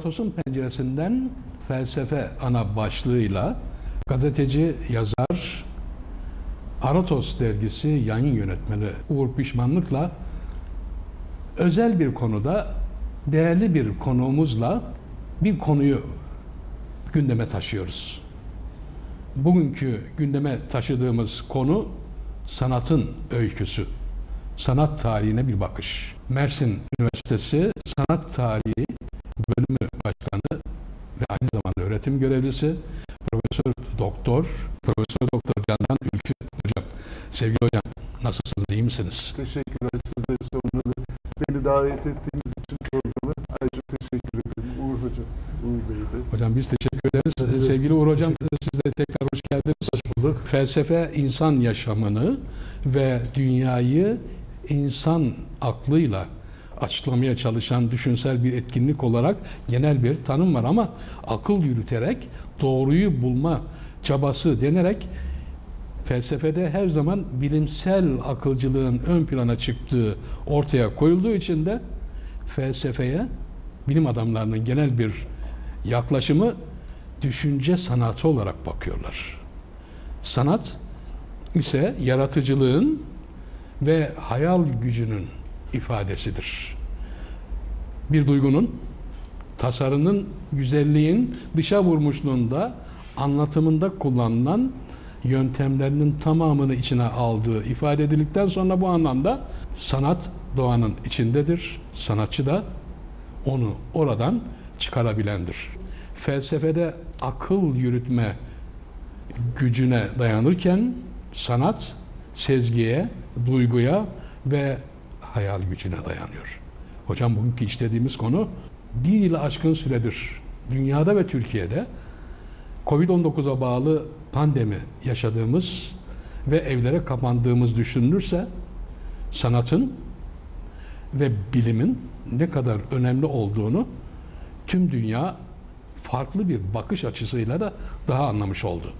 Paratos'un penceresinden felsefe ana başlığıyla gazeteci, yazar, Paratos dergisi yayın yönetmeni Uğur Pişmanlık'la özel bir konuda değerli bir konuğumuzla bir konuyu gündeme taşıyoruz. Bugünkü gündeme taşıdığımız konu sanatın öyküsü. Sanat tarihine bir bakış. Mersin Üniversitesi Sanat Tarihi Bölümü Başkanı ve aynı zamanda öğretim görevlisi Profesör Doktor Profesör Doktor Candan Ülkü hocam. Sevgili hocam nasılsınız? iyi misiniz? Teşekkürler sizlere sormalı. Beni davet ettiğiniz için programa ayrıca teşekkür ederim. Uğur Hocam, Uğur Bey de. Hocam biz teşekkür ederiz. Evet, Sevgili Uğur hocam siz de tekrar hoş geldiniz. bulduk. Felsefe insan yaşamını ve dünyayı insan aklıyla açıklamaya çalışan düşünsel bir etkinlik olarak genel bir tanım var ama akıl yürüterek doğruyu bulma çabası denerek felsefede her zaman bilimsel akılcılığın ön plana çıktığı ortaya koyulduğu için de felsefeye bilim adamlarının genel bir yaklaşımı düşünce sanatı olarak bakıyorlar. Sanat ise yaratıcılığın ve hayal gücünün ifadesidir. Bir duygunun, tasarının, güzelliğin dışa vurmuşluğunda, anlatımında kullanılan yöntemlerinin tamamını içine aldığı ifade edildikten sonra bu anlamda sanat doğanın içindedir. Sanatçı da onu oradan çıkarabilendir. Felsefede akıl yürütme gücüne dayanırken sanat sezgiye, duyguya ve hayal gücüne dayanıyor. Hocam bugünkü işlediğimiz konu bir yılı aşkın süredir dünyada ve Türkiye'de Covid-19'a bağlı pandemi yaşadığımız ve evlere kapandığımız düşünülürse sanatın ve bilimin ne kadar önemli olduğunu tüm dünya farklı bir bakış açısıyla da daha anlamış oldu.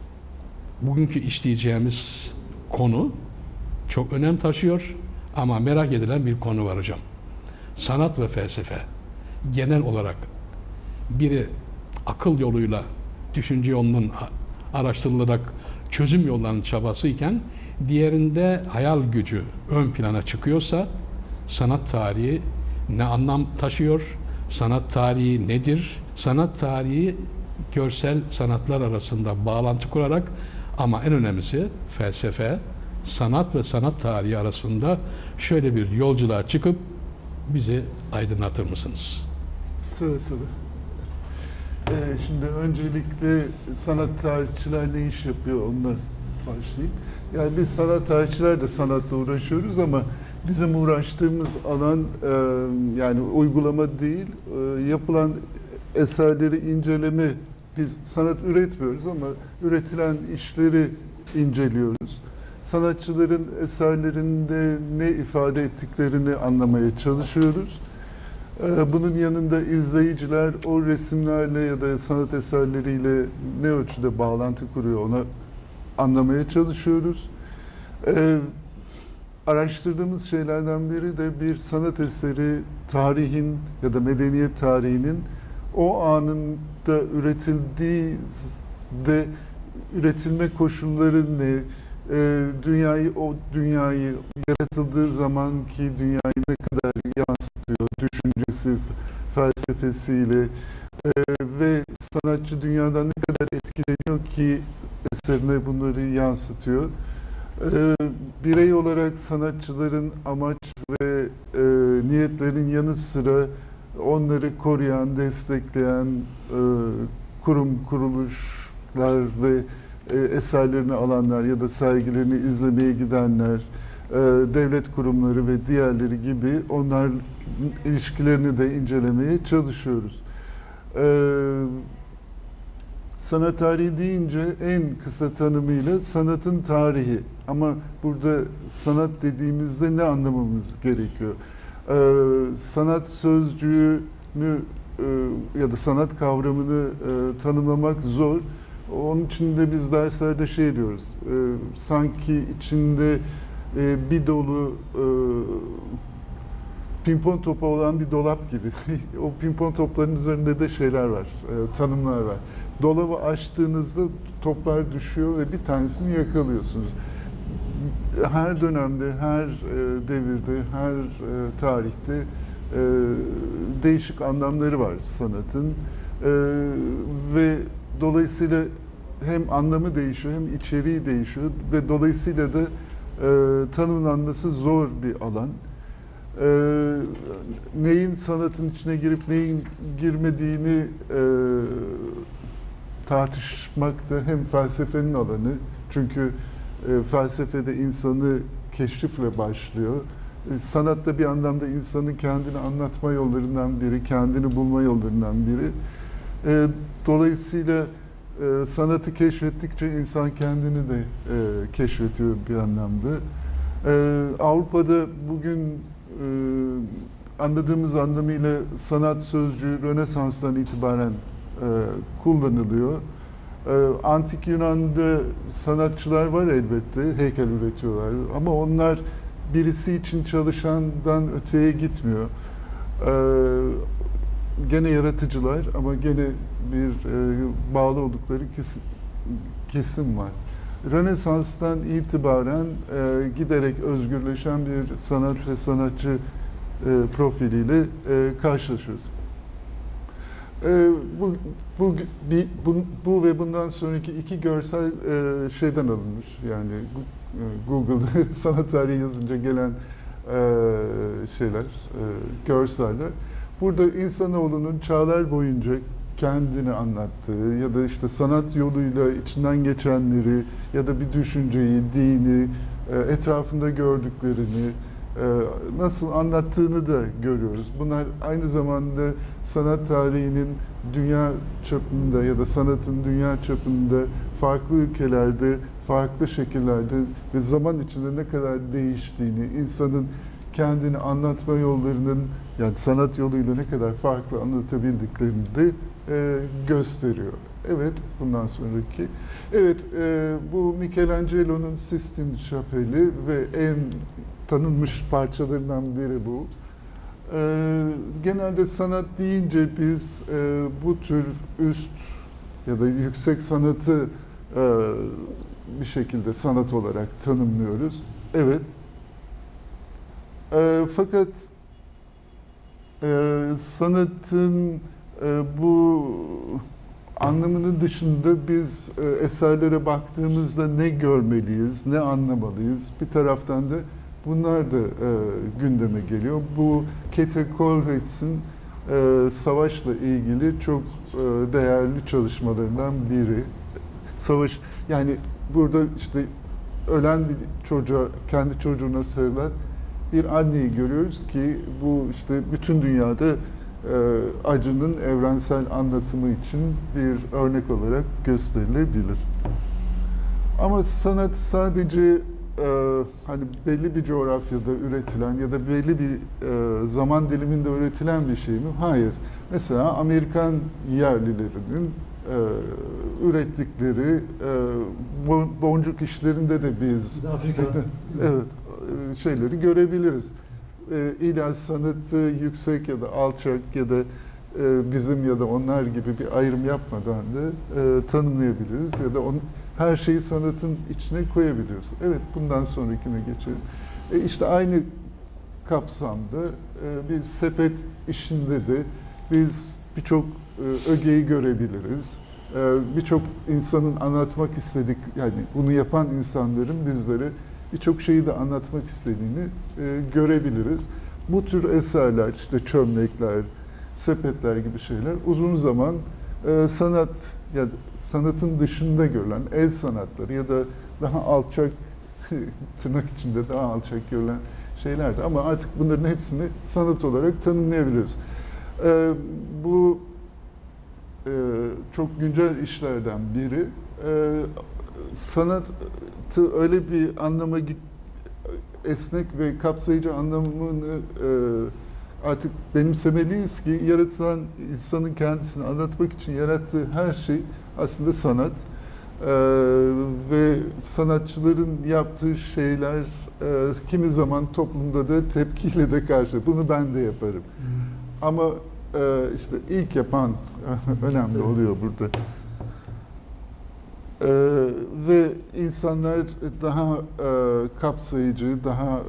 Bugünkü işleyeceğimiz konu çok önem taşıyor ama merak edilen bir konu var hocam. Sanat ve felsefe genel olarak biri akıl yoluyla düşünce yolunun araştırılarak çözüm yollarının çabası iken diğerinde hayal gücü ön plana çıkıyorsa sanat tarihi ne anlam taşıyor? Sanat tarihi nedir? Sanat tarihi görsel sanatlar arasında bağlantı kurarak ama en önemlisi felsefe, sanat ve sanat tarihi arasında şöyle bir yolculuğa çıkıp bizi aydınlatır mısınız? Sıra sıra. Ee, şimdi öncelikle sanat tarihçiler ne iş yapıyor onunla başlayayım. Yani biz sanat tarihçiler de sanatla uğraşıyoruz ama bizim uğraştığımız alan e, yani uygulama değil, e, yapılan eserleri inceleme. Biz sanat üretmiyoruz ama üretilen işleri inceliyoruz. Sanatçıların eserlerinde ne ifade ettiklerini anlamaya çalışıyoruz. Ee, Bunun yanında izleyiciler o resimlerle ya da sanat eserleriyle ne ölçüde bağlantı kuruyor ona anlamaya çalışıyoruz. Ee, Araştırdığımız şeylerden biri de bir sanat eseri tarihin ya da medeniyet tarihinin o anında üretildiği de üretilme koşulları ne, e, dünyayı o dünyayı yaratıldığı zamanki dünyayı ne kadar yansıtıyor düşüncesi, felsefesiyle e, ve sanatçı dünyadan ne kadar etkileniyor ki eserine bunları yansıtıyor. E, birey olarak sanatçıların amaç ve e, niyetlerin yanı sıra onları koruyan, destekleyen e, kurum, kuruluşlar ve eserlerini alanlar ya da sergilerini izlemeye gidenler, e, devlet kurumları ve diğerleri gibi onlar ilişkilerini de incelemeye çalışıyoruz. E, sanat tarihi deyince en kısa tanımıyla sanatın tarihi. Ama burada sanat dediğimizde ne anlamamız gerekiyor? E, sanat sözcüğünü e, ya da sanat kavramını e, tanımlamak zor. Onun için de biz derslerde şey diyoruz, e, sanki içinde e, bir dolu e, pimpon topu olan bir dolap gibi. o pimpon topların üzerinde de şeyler var, e, tanımlar var. Dolabı açtığınızda toplar düşüyor ve bir tanesini yakalıyorsunuz. Her dönemde, her e, devirde, her e, tarihte e, değişik anlamları var sanatın e, ve dolayısıyla hem anlamı değişiyor hem içeriği değişiyor ve dolayısıyla da e, tanımlanması zor bir alan. E, neyin sanatın içine girip neyin girmediğini e, tartışmak da hem felsefenin alanı çünkü e, felsefede insanı keşifle başlıyor. E, sanat da bir anlamda insanın kendini anlatma yollarından biri, kendini bulma yollarından biri. E, dolayısıyla e, sanatı keşfettikçe insan kendini de e, keşfediyor bir anlamda. E, Avrupa'da bugün e, anladığımız anlamıyla sanat sözcüğü Rönesans'tan itibaren e, kullanılıyor. E, Antik Yunan'da sanatçılar var elbette, heykel üretiyorlar ama onlar birisi için çalışandan öteye gitmiyor. E, gene yaratıcılar ama gene bir e, bağlı oldukları kesim, var. Rönesans'tan itibaren e, giderek özgürleşen bir sanat ve sanatçı e, profiliyle e, karşılaşıyoruz. Bu, bu, bu, bu ve bundan sonraki iki görsel şeyden alınmış. Yani Google'da sanat tarihi yazınca gelen şeyler, e, görseller. Burada insanoğlunun çağlar boyunca kendini anlattığı ya da işte sanat yoluyla içinden geçenleri ya da bir düşünceyi, dini, e, etrafında gördüklerini e, nasıl anlattığını da görüyoruz. Bunlar aynı zamanda sanat tarihinin dünya çapında ya da sanatın dünya çapında farklı ülkelerde, farklı şekillerde ve zaman içinde ne kadar değiştiğini, insanın kendini anlatma yollarının yani sanat yoluyla ne kadar farklı anlatabildiklerini de e, gösteriyor. Evet, bundan sonraki. Evet, e, bu Michelangelo'nun Sistine Şapeli ve en tanınmış parçalarından biri bu. E, genelde sanat deyince biz e, bu tür üst ya da yüksek sanatı e, bir şekilde sanat olarak tanımlıyoruz. Evet. E, fakat e, sanatın bu anlamının dışında biz e, eserlere baktığımızda ne görmeliyiz, ne anlamalıyız? Bir taraftan da bunlar da e, gündeme geliyor. Bu Kete Kollwitz'in e, savaşla ilgili çok değerli çalışmalarından biri. Savaş, yani burada işte ölen bir çocuğa, kendi çocuğuna sevilen bir anneyi görüyoruz ki bu işte bütün dünyada acının evrensel anlatımı için bir örnek olarak gösterilebilir. Ama sanat sadece e, hani belli bir coğrafyada üretilen ya da belli bir e, zaman diliminde üretilen bir şey mi? Hayır. Mesela Amerikan yerlilerinin e, ürettikleri e, boncuk işlerinde de biz Afrika. evet şeyleri görebiliriz. E, İlaç sanatı yüksek ya da alçak ya da e, bizim ya da onlar gibi bir ayrım yapmadan da e, tanımlayabiliriz ya da on, her şeyi sanatın içine koyabiliyoruz. Evet bundan sonrakine geçelim. E, işte aynı kapsamda e, bir sepet işinde de biz birçok e, ögeyi görebiliriz. E, birçok insanın anlatmak istedik yani bunu yapan insanların bizlere birçok şeyi de anlatmak istediğini e, görebiliriz. Bu tür eserler, işte çömlekler, sepetler gibi şeyler uzun zaman e, sanat ya sanatın dışında görülen el sanatları ya da daha alçak tırnak içinde daha alçak görülen şeylerdi. Ama artık bunların hepsini sanat olarak tanımlayabiliriz. E, bu e, çok güncel işlerden biri. E, sanatı öyle bir anlama git esnek ve kapsayıcı anlamını e, artık benimsemeliyiz ki yaratılan insanın kendisini anlatmak için yarattığı her şey aslında sanat. E, ve sanatçıların yaptığı şeyler e, kimi zaman toplumda da tepkiyle de karşı. Bunu ben de yaparım. Ama e, işte ilk yapan önemli oluyor burada. E, ve insanlar daha e, kapsayıcı, daha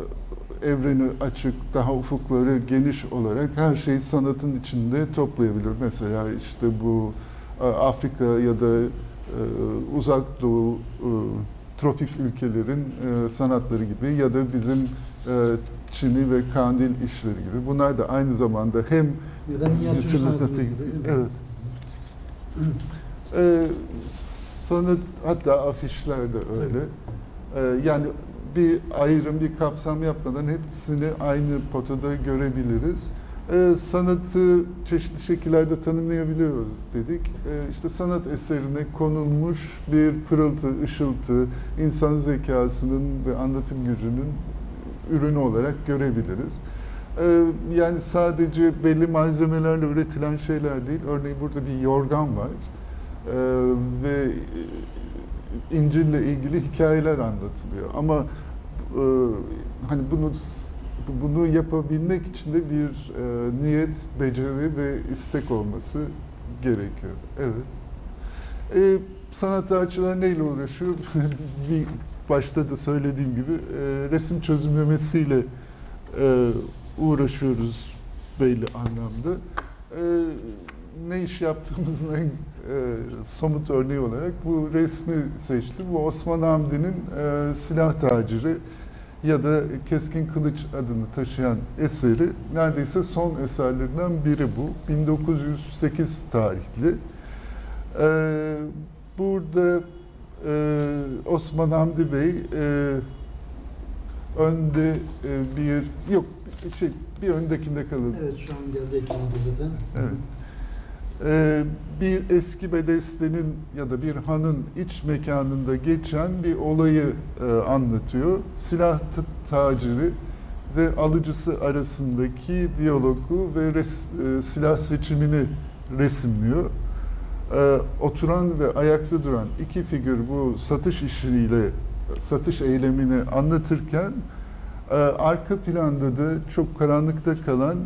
evreni açık, daha ufukları geniş olarak her şeyi sanatın içinde toplayabilir. Mesela işte bu e, Afrika ya da e, uzak doğu e, tropik ülkelerin e, sanatları gibi ya da bizim e, Çin'i ve Kandil işleri gibi. Bunlar da aynı zamanda hem Ya da minyatür sanatı gibi? Evet. Ee, sanat hatta afişler de öyle. Ee, yani bir ayrım, bir kapsam yapmadan hepsini aynı potada görebiliriz. Ee, sanatı çeşitli şekillerde tanımlayabiliyoruz dedik. Ee, işte sanat eserine konulmuş bir pırıltı, ışıltı, insan zekasının ve anlatım gücünün ürünü olarak görebiliriz. Ee, Yani sadece belli malzemelerle üretilen şeyler değil. Örneğin burada bir yorgan var ve e, İncil'le ilgili hikayeler anlatılıyor. Ama e, hani bunu bunu yapabilmek için de bir e, niyet, beceri ve istek olması gerekiyor. Evet. E, sanat tarihçiler neyle uğraşıyor? bir başta da söylediğim gibi e, resim çözümlemesiyle e, uğraşıyoruz belli anlamda. E, ne iş yaptığımızın en e, somut örneği olarak bu resmi seçtim. Bu Osman Hamdi'nin e, silah taciri ya da Keskin Kılıç adını taşıyan eseri neredeyse son eserlerinden biri bu. 1908 tarihli. E, burada e, Osman Hamdi Bey e, önde e, bir yok şey bir öndekinde kalın. Evet şu an geldi ekranımda zaten. Evet. Ee, bir eski bedestenin ya da bir hanın iç mekanında geçen bir olayı e, anlatıyor. Silah taciri ve alıcısı arasındaki diyalogu ve res- e, silah seçimini resimliyor. Ee, oturan ve ayakta duran iki figür bu satış işiyle satış eylemini anlatırken e, arka planda da çok karanlıkta kalan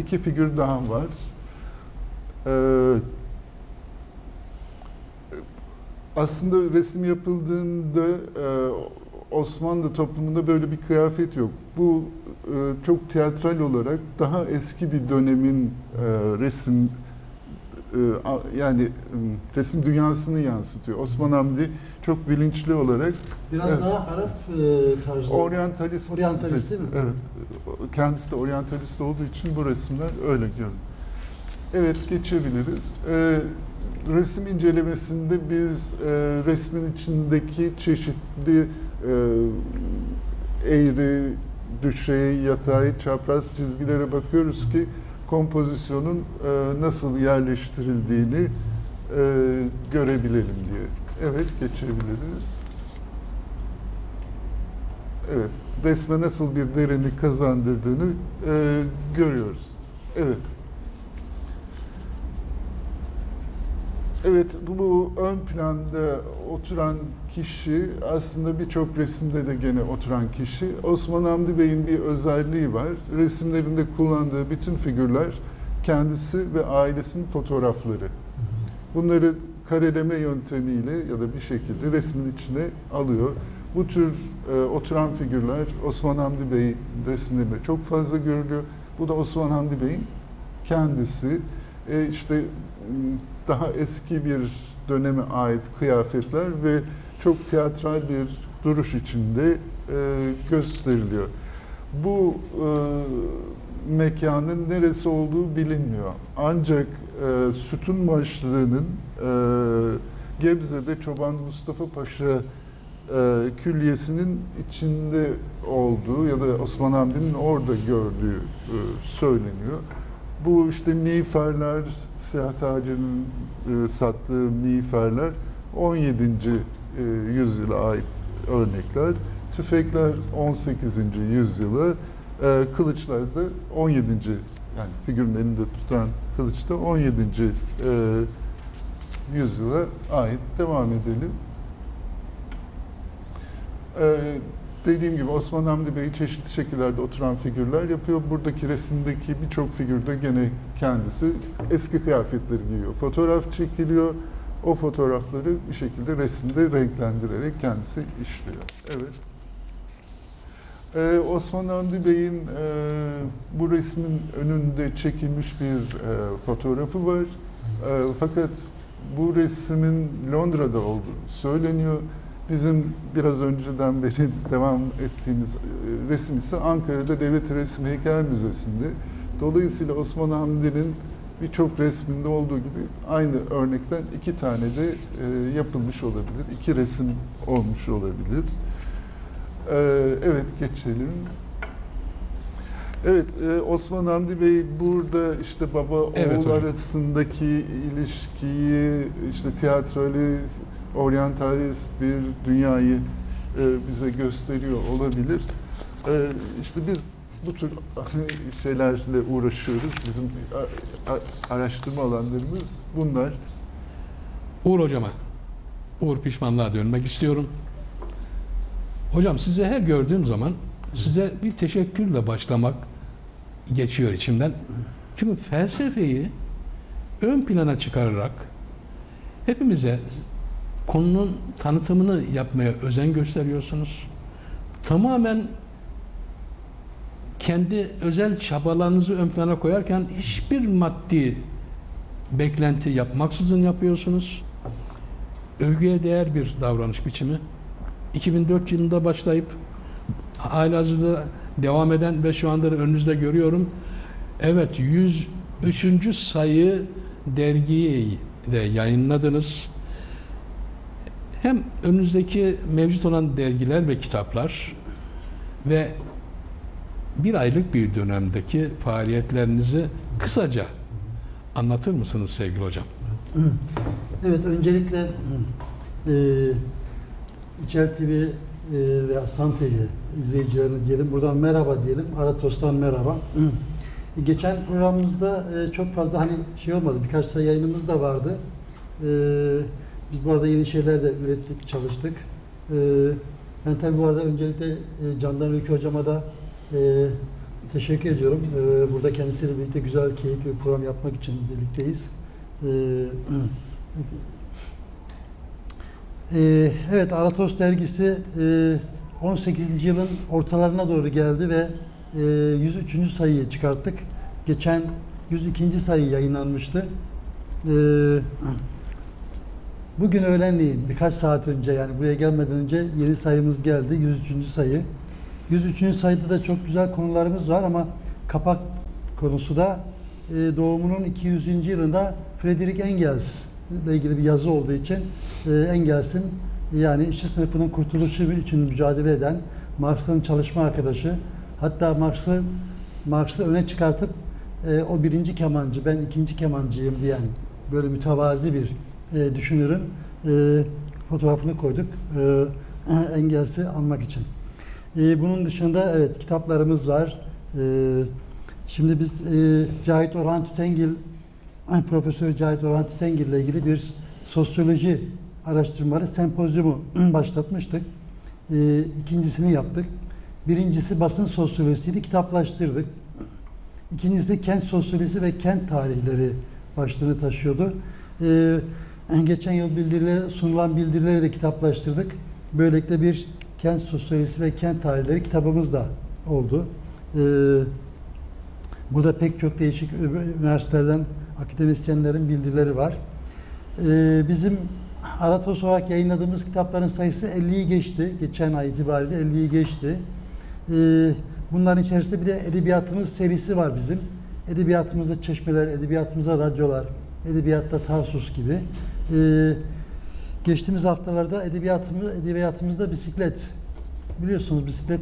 iki figür daha var. Ee, aslında resim yapıldığında e, Osmanlı toplumunda böyle bir kıyafet yok. Bu e, çok teatral olarak daha eski bir dönemin e, resim e, yani e, resim dünyasını yansıtıyor. Osman Hamdi çok bilinçli olarak Biraz Evet. daha Arap e, tarzı. oryantalist. Oryantalist değil mi? Evet. Kendisi de oryantalist olduğu için bu resimler öyle görünüyor. Evet geçebiliriz. Ee, resim incelemesinde biz e, resmin içindeki çeşitli e, eğri, düşey, yatay, çapraz çizgilere bakıyoruz ki kompozisyonun e, nasıl yerleştirildiğini e, görebilelim diye. Evet geçebiliriz. Evet, resme nasıl bir derinlik kazandırdığını e, görüyoruz. Evet. Evet, bu, ön planda oturan kişi aslında birçok resimde de gene oturan kişi. Osman Hamdi Bey'in bir özelliği var. Resimlerinde kullandığı bütün figürler kendisi ve ailesinin fotoğrafları. Bunları kareleme yöntemiyle ya da bir şekilde resmin içine alıyor. Bu tür e, oturan figürler Osman Hamdi Bey resimlerinde çok fazla görülüyor. Bu da Osman Hamdi Bey'in kendisi. E, işte daha eski bir döneme ait kıyafetler ve çok teatral bir duruş içinde e, gösteriliyor. Bu e, mekanın neresi olduğu bilinmiyor. Ancak e, sütun başlığının e, Gebze'de Çoban Mustafa Paşa e, külliyesinin içinde olduğu ya da Osman Hamdi'nin orada gördüğü e, söyleniyor. Bu işte miğferler, siyah tacının e, sattığı miğferler 17. e, yüzyıla ait örnekler. Tüfekler 18. yüzyıla, e, kılıçlar da 17. yani figürün elinde tutan kılıç da 17. e, yüzyıla ait. Devam edelim. E, dediğim gibi Osman Hamdi Bey çeşitli şekillerde oturan figürler yapıyor. Buradaki resimdeki birçok figürde gene kendisi eski kıyafetleri giyiyor. Fotoğraf çekiliyor. O fotoğrafları bir şekilde resimde renklendirerek kendisi işliyor. Evet. Ee, Osman Hamdi Bey'in e, bu resmin önünde çekilmiş bir e, fotoğrafı var. E, fakat bu resmin Londra'da olduğu söyleniyor. Bizim biraz önceden beri devam ettiğimiz e, resim ise Ankara'da Devlet Resim Heykel Müzesi'nde. Dolayısıyla Osman Hamdi'nin birçok resminde olduğu gibi aynı örnekten iki tane de e, yapılmış olabilir. İki resim olmuş olabilir. E, evet geçelim. Evet, Osman Hamdi Bey burada işte baba oğul Evet hocam. arasındaki ilişkiyi, işte tiyatrali, oryantalist bir dünyayı e, bize gösteriyor olabilir. E, işte biz bu tür şeylerle uğraşıyoruz. Bizim araştırma alanlarımız bunlar. Uğur hocama, Uğur pişmanlığa dönmek istiyorum. Hocam size her gördüğüm zaman size bir teşekkürle başlamak geçiyor içimden. Çünkü felsefeyi ön plana çıkararak hepimize konunun tanıtımını yapmaya özen gösteriyorsunuz. Tamamen kendi özel çabalarınızı ön plana koyarken hiçbir maddi beklenti yapmaksızın yapıyorsunuz. Övgüye değer bir davranış biçimi. 2004 yılında başlayıp halihazırda devam eden ve şu anda da önünüzde görüyorum. Evet 103. sayı dergiyi de yayınladınız. Hem önünüzdeki mevcut olan dergiler ve kitaplar ve bir aylık bir dönemdeki faaliyetlerinizi kısaca anlatır mısınız sevgili hocam? Evet, öncelikle e, İçel TV e, ve Asan TV izleyicilerine diyelim. Buradan merhaba diyelim. Aratos'tan merhaba. Geçen programımızda e, çok fazla hani şey olmadı. Birkaç da yayınımız da vardı. E, biz bu arada yeni şeyler de ürettik, çalıştık. E, ben tabii bu arada öncelikle e, Candan Ülke Hocama da e, teşekkür ediyorum. E, burada kendisiyle birlikte güzel, keyifli bir program yapmak için birlikteyiz. E, Ee, evet, Aratos dergisi e, 18. yılın ortalarına doğru geldi ve e, 103. sayıyı çıkarttık. Geçen 102. sayı yayınlanmıştı. Ee, bugün öğlenleyin birkaç saat önce yani buraya gelmeden önce yeni sayımız geldi. 103. sayı. 103. sayıda da çok güzel konularımız var ama kapak konusu da e, doğumunun 200. yılında Friedrich Engels ile ilgili bir yazı olduğu için e, Engels'in yani işçi sınıfının kurtuluşu için mücadele eden Marx'ın çalışma arkadaşı hatta Marx'ı Marx'ı öne çıkartıp e, o birinci kemancı ben ikinci kemancıyım diyen böyle mütevazi bir e, düşünürün e, fotoğrafını koyduk e, Engels'i anmak için. E, bunun dışında evet kitaplarımız var. E, şimdi biz e, Cahit Orhan Tütengil Profesör Cahit Orhan Tütengil ile ilgili bir sosyoloji araştırmaları sempozyumu başlatmıştık. E, ikincisini yaptık. Birincisi basın sosyolojisiydi, kitaplaştırdık. İkincisi kent sosyolojisi ve kent tarihleri başlığını taşıyordu. E, geçen yıl bildirileri, sunulan bildirileri de kitaplaştırdık. Böylelikle bir kent sosyolojisi ve kent tarihleri kitabımız da oldu. E, burada pek çok değişik üniversitelerden akademisyenlerin bildirileri var. Ee, bizim Aratos olarak yayınladığımız kitapların sayısı 50'yi geçti. Geçen ay itibariyle 50'yi geçti. Ee, bunların içerisinde bir de edebiyatımız serisi var bizim. Edebiyatımızda çeşmeler, edebiyatımızda radyolar, edebiyatta Tarsus gibi. Ee, geçtiğimiz haftalarda edebiyatımız, edebiyatımızda bisiklet. Biliyorsunuz bisiklet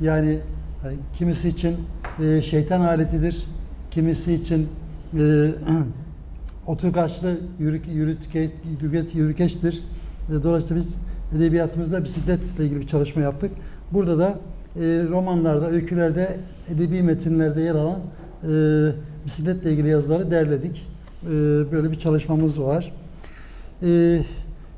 yani hani kimisi için e, şeytan aletidir, kimisi için e, oturgaçlı yürük, yürütke, yürükeç, yürükeçtir. E, dolayısıyla biz edebiyatımızda bisikletle ilgili bir çalışma yaptık. Burada da e, romanlarda, öykülerde, edebi metinlerde yer alan e, bisikletle ilgili yazıları derledik. E, böyle bir çalışmamız var. E,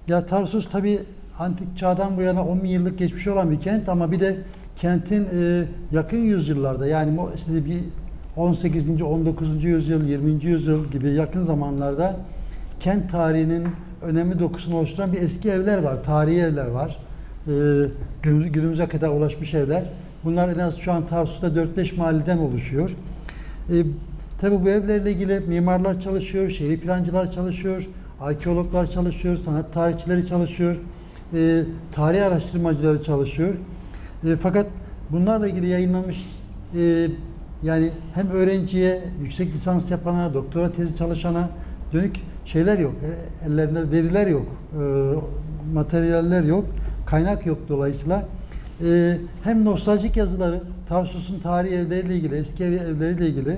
ya Tarsus tabi antik çağdan bu yana 10 bin yıllık geçmiş olan bir kent ama bir de kentin e, yakın yüzyıllarda yani işte bir 18. 19. yüzyıl, 20. yüzyıl gibi yakın zamanlarda kent tarihinin önemli dokusunu oluşturan bir eski evler var. Tarihi evler var. Günümüz- günümüze kadar ulaşmış evler. Bunlar en az şu an Tarsus'ta 4-5 mahalleden oluşuyor. Ee, tabii bu evlerle ilgili mimarlar çalışıyor, şehir plancılar çalışıyor, arkeologlar çalışıyor, sanat tarihçileri çalışıyor, e, tarih araştırmacıları çalışıyor. E, fakat bunlarla ilgili yayınlanmış e, yani hem öğrenciye, yüksek lisans yapana, doktora tezi çalışana dönük şeyler yok. E, ellerinde veriler yok. E, materyaller yok. Kaynak yok dolayısıyla. E, hem nostaljik yazıları, Tarsus'un tarihi evleriyle ilgili, eski ev evleriyle ilgili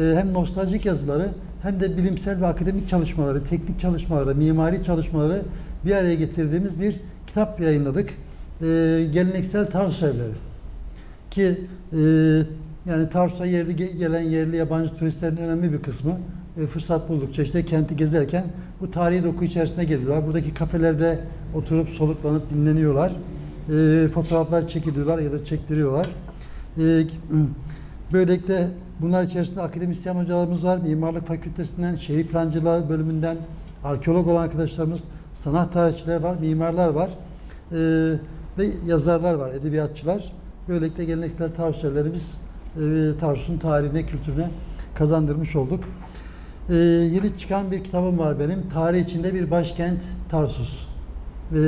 e, hem nostaljik yazıları hem de bilimsel ve akademik çalışmaları, teknik çalışmaları, mimari çalışmaları bir araya getirdiğimiz bir kitap yayınladık. E, geleneksel Tarsus evleri. Ki e, yani Tarsus'a yerli ge- gelen yerli yabancı turistlerin önemli bir kısmı e, fırsat buldukça işte kenti gezerken bu tarihi doku içerisine geliyorlar. Buradaki kafelerde oturup soluklanıp dinleniyorlar. E, fotoğraflar çekiliyorlar ya da çektiriyorlar. E, böylelikle bunlar içerisinde akademisyen hocalarımız var. Mimarlık Fakültesinden, şehir plancılığı bölümünden arkeolog olan arkadaşlarımız, sanat tarihçileri var, mimarlar var. E, ve yazarlar var, edebiyatçılar. Böylelikle geleneksel Tarsus evlerimiz e, Tarsus'un tarihine, kültürüne kazandırmış olduk. E, yeni çıkan bir kitabım var benim. Tarih içinde bir başkent Tarsus. E,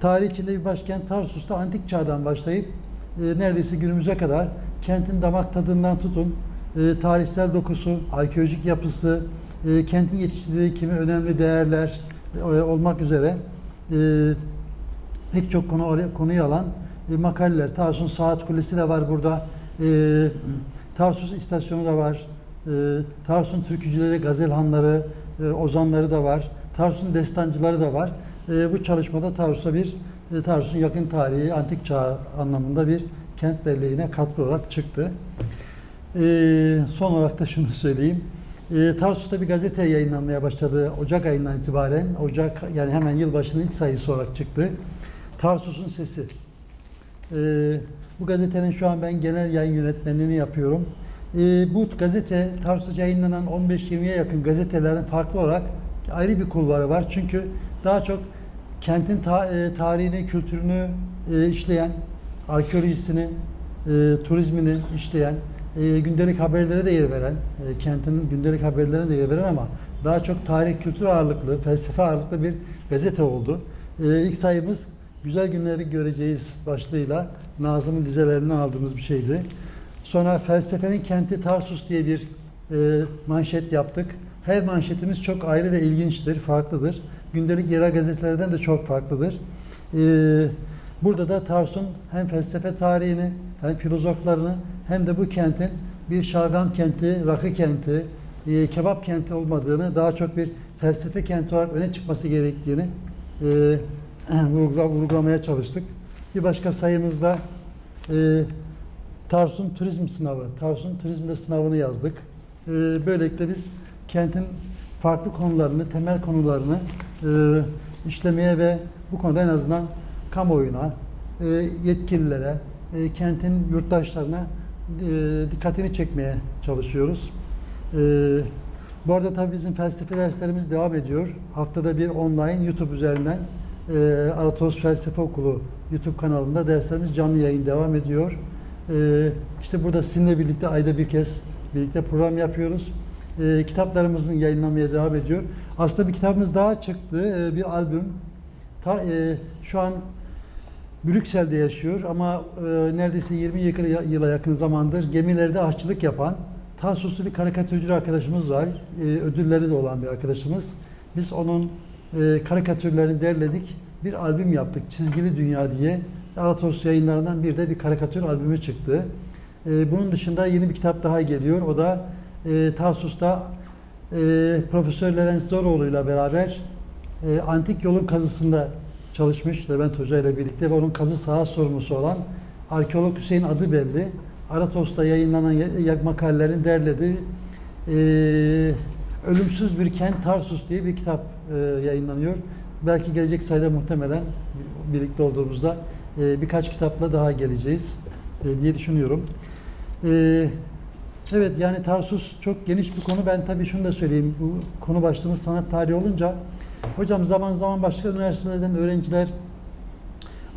tarih içinde bir başkent Tarsus'ta antik çağdan başlayıp e, neredeyse günümüze kadar kentin damak tadından tutun, e, tarihsel dokusu, arkeolojik yapısı, e, kentin yetiştirdiği kimi önemli değerler e, olmak üzere e, pek çok konu oraya konuyu alan e, makaleler. Tarsus'un Saat Kulesi de var burada. E, Tarsus istasyonu da var. E, Tarsus'un türkücüleri, gazelhanları, e, ozanları da var. Tarsus'un destancıları da var. E, bu çalışmada Tarsus'a bir e, Tarsus'un yakın tarihi, antik çağ anlamında bir kent belleğine katkı olarak çıktı. E, son olarak da şunu söyleyeyim. E, Tarsus'ta bir gazete yayınlanmaya başladı Ocak ayından itibaren. Ocak yani hemen yılbaşının ilk sayısı olarak çıktı. Tarsus'un Sesi. Ee, bu gazetenin şu an ben genel yayın yönetmenliğini yapıyorum. Ee, bu gazete Tarsus'ta yayınlanan 15-20'ye yakın gazetelerin farklı olarak ayrı bir kulvarı var. Çünkü daha çok kentin ta- e, tarihini, kültürünü e, işleyen, arkeolojisini, e, turizmini işleyen, e, gündelik haberlere de yer veren, e, kentin gündelik haberlerine de yer veren ama daha çok tarih, kültür ağırlıklı, felsefe ağırlıklı bir gazete oldu. E, ilk sayımız Güzel Günleri Göreceğiz başlığıyla Nazım'ın dizelerinden aldığımız bir şeydi. Sonra Felsefenin Kenti Tarsus diye bir e, manşet yaptık. Her manşetimiz çok ayrı ve ilginçtir, farklıdır. Gündelik yerel gazetelerden de çok farklıdır. E, burada da Tarsus'un hem felsefe tarihini, hem filozoflarını, hem de bu kentin bir şalgam kenti, rakı kenti, e, kebap kenti olmadığını, daha çok bir felsefe kenti olarak öne çıkması gerektiğini e, vurgula- vurgulamaya çalıştık. Bir başka sayımızda e, Tarsus'un turizm sınavı, Tarsus'un turizmde sınavını yazdık. E, böylelikle biz kentin farklı konularını, temel konularını e, işlemeye ve bu konuda en azından kamuoyuna, e, yetkililere, e, kentin yurttaşlarına e, dikkatini çekmeye çalışıyoruz. E, bu arada tabii bizim felsefe derslerimiz devam ediyor. Haftada bir online YouTube üzerinden e, Aratos Felsefe Okulu YouTube kanalında derslerimiz canlı yayın devam ediyor. E, işte burada sizinle birlikte ayda bir kez birlikte program yapıyoruz. E, kitaplarımızın yayınlamaya devam ediyor. Aslında bir kitabımız daha çıktı. E, bir albüm. Ta, e, şu an Brüksel'de yaşıyor ama e, neredeyse 20 yılı- yıla yakın zamandır gemilerde aşçılık yapan Tarsuslu bir karikatürcü arkadaşımız var. E, ödülleri de olan bir arkadaşımız. Biz onun e, karikatürlerini derledik. Bir albüm yaptık. Çizgili Dünya diye. Aratos yayınlarından bir de bir karikatür albümü çıktı. E, bunun dışında yeni bir kitap daha geliyor. O da e, Tarsus'ta e, Profesör Levent Zoroğlu ile beraber e, antik yolun kazısında çalışmış Levent Hoca ile birlikte ve onun kazı saha sorumlusu olan arkeolog Hüseyin adı belli. Aratos'ta yayınlanan ya- ya- makalelerin derlediği e, Ölümsüz Bir Kent Tarsus diye bir kitap e, yayınlanıyor. Belki gelecek sayıda muhtemelen birlikte olduğumuzda e, birkaç kitapla daha geleceğiz e, diye düşünüyorum. E, evet yani Tarsus çok geniş bir konu. Ben tabii şunu da söyleyeyim. Bu konu başlığımız sanat tarihi olunca hocam zaman zaman başka üniversitelerden öğrenciler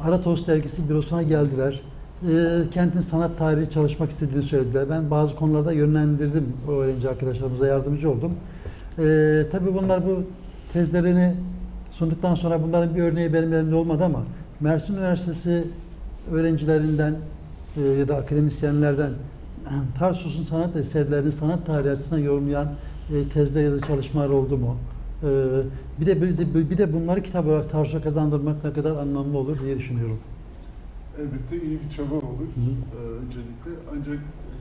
Aratos dergisi bürosuna geldiler. E, kentin sanat tarihi çalışmak istediğini söylediler. Ben bazı konularda yönlendirdim o öğrenci arkadaşlarımıza yardımcı oldum. E, tabii bunlar bu tezlerini sunduktan sonra bunların bir örneği benim elimde olmadı ama Mersin Üniversitesi öğrencilerinden e, ya da akademisyenlerden Tarsus'un sanat eserlerini sanat tarihi açısından yorumlayan e, tezler ya da çalışmalar oldu mu? E, bir de bir de, bir de bunları kitap olarak Tarsus'a kazandırmak ne kadar anlamlı olur diye düşünüyorum. Elbette iyi bir çaba olur Hı. e, öncelikle. Ancak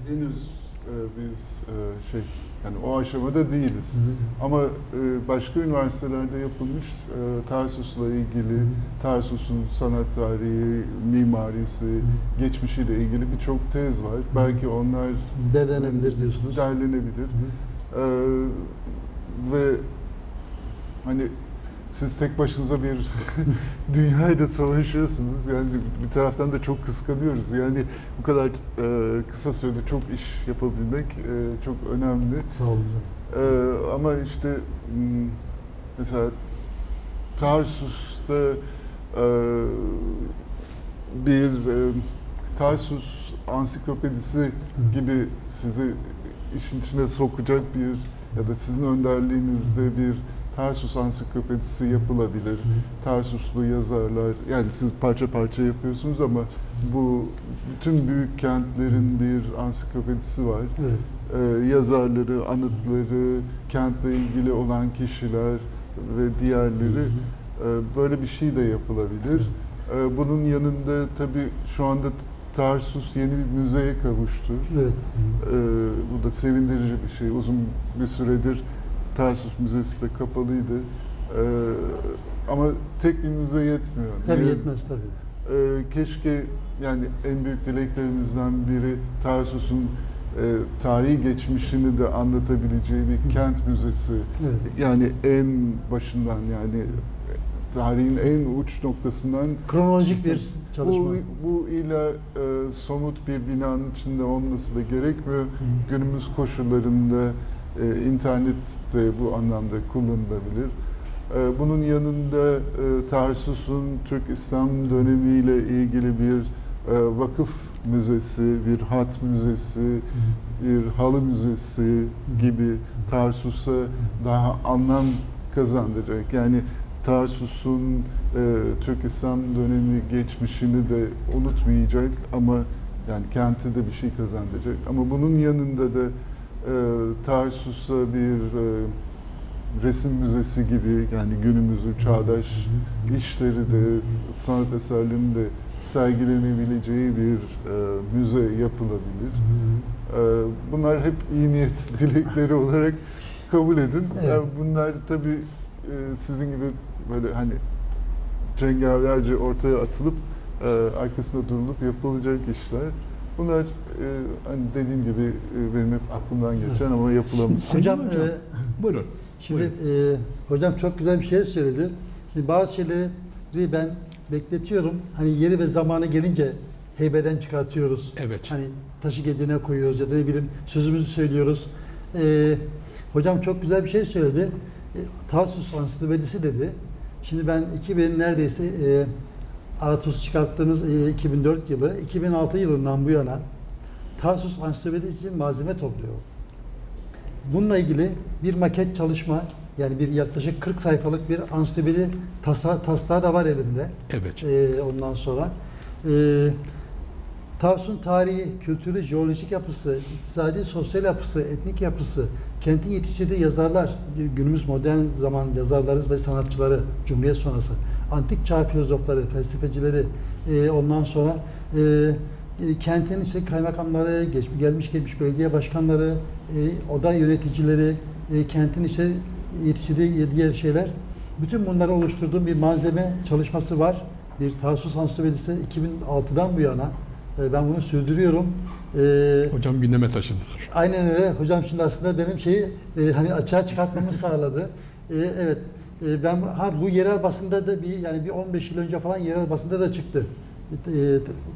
henüz e, biz e, şey yani o aşamada değiliz. Ama e, başka üniversitelerde yapılmış e, Tarsus'la ilgili, Tarsus'un sanat tarihi, mimarisi, geçmişiyle ilgili birçok tez var. Belki onlar Derlenebilir diyorsunuz. derlenebilir. Hı. E, ve hani siz tek başınıza bir dünyayla savaşıyorsunuz. Yani bir taraftan da çok kıskanıyoruz. Yani bu kadar e, kısa sürede çok iş yapabilmek e, çok önemli. Sağ olun. Ee, ama işte m, mesela Tarsus'ta e, bir e, Tarsus ansiklopedisi gibi sizi işin içine sokacak bir ya da sizin önderliğinizde bir Tarsus ansiklopedisi yapılabilir. Tarsuslu yazarlar, yani siz parça parça yapıyorsunuz ama bu bütün büyük kentlerin bir ansiklopedisi var Evet. e, yazarları, anıtları, kentle ilgili olan kişiler ve diğerleri e, böyle bir şey de yapılabilir. E, bunun yanında tabii şu anda Tarsus yeni bir müzeye kavuştu. Evet. E, bu da sevindirici bir şey. Uzun bir süredir Tarsus Müzesi de kapalıydı. E, ama tek bir müze yetmiyor. Tabii Ne- yetmez tabii. ee, keşke yani en büyük dileklerimizden biri Tarsus'un e, tarihi geçmişini de anlatabileceği bir kent müzesi. Evet. Yani en başından yani tarihin en uç noktasından Kronolojik bir çalışma. bu, bu illa e, somut bir binanın içinde olması da gerekmiyor. Günümüz koşullarında e, internet de bu anlamda kullanılabilir. E, bunun yanında e, Tarsus'un Türk İslam dönemiyle ilgili bir e, vakıf müzesi, bir hat müzesi, bir halı müzesi gibi Tarsus'a daha anlam kazandıracak. Yani Tarsus'un Türk İslam dönemi geçmişini de unutmayacak ama yani kenti de bir şey kazandıracak. Ama bunun yanında da e, Tarsus'a bir e, resim müzesi gibi yani günümüzün çağdaş işleri de sanat eserlerinin de sergilenebileceği bir e, müze yapılabilir. E, bunlar hep iyi niyet dilekleri olarak kabul edin. Evet. Yani bunlar tabii e, sizin gibi böyle hani cengaverce ortaya atılıp e, arkasında durulup yapılacak işler. Bunlar e, hani dediğim gibi e, benim hep aklımdan geçen ama yapılamıyor. Sevgili Hocam, hocam, e, buyurun. Şimdi e, hocam çok güzel bir şey söyledi. Şimdi bazı şeyleri ben bekletiyorum. Hani yeri ve zamanı gelince heybeden çıkartıyoruz. Evet. Hani taşı gecene koyuyoruz ya da ne bileyim sözümüzü söylüyoruz. E, hocam çok güzel bir şey söyledi. E, Tarsus Ansiklopedisi dedi. Şimdi ben 2000 neredeyse e, Aratus çıkarttığımız e, 2004 yılı, 2006 yılından bu yana Tarsus Ansiklopedisi için malzeme topluyor. Bununla ilgili bir maket çalışma yani bir yaklaşık 40 sayfalık bir ansiklopedi tasa, taslağı da var elimde. Evet. Ee, ondan sonra e, Tarsus'un tarihi, kültürü, jeolojik yapısı, iktisadi, sosyal yapısı, etnik yapısı, kentin yetiştirdiği yazarlar, günümüz modern zaman yazarları ve sanatçıları, Cumhuriyet sonrası, antik çağ filozofları, felsefecileri, e, ondan sonra e, e, kentin işte kaymakamları, geç, gelmiş geçmiş belediye başkanları, e, oda yöneticileri, e, kentin işte yetiştirdiği diğer şeyler, bütün bunları oluşturduğum bir malzeme çalışması var. Bir Tarsus Ansiklopedisi 2006'dan bu yana. E, ben bunu sürdürüyorum. E, Hocam gündeme taşıdılar. Aynen öyle. Hocam şimdi aslında benim şeyi e, hani açığa çıkartmamı sağladı. E, evet. E, ben ha bu yerel basında da bir yani bir 15 yıl önce falan yerel basında da çıktı. E,